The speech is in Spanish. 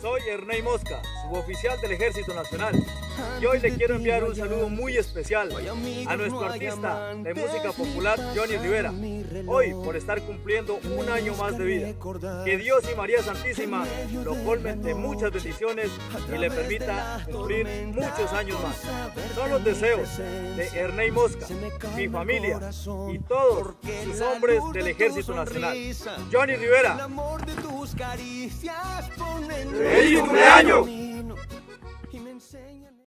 Soy Ernei Mosca, suboficial del Ejército Nacional, y hoy le quiero enviar un saludo muy especial a nuestro artista de música popular, Johnny Rivera, hoy por estar cumpliendo un año más de vida. Que Dios y María Santísima lo colmen de muchas bendiciones y le permita cumplir muchos años más. Son los deseos de Ernei Mosca, mi familia y todos sus hombres del Ejército Nacional. Johnny Rivera caricias ponen ¡Feliz cumpleaños!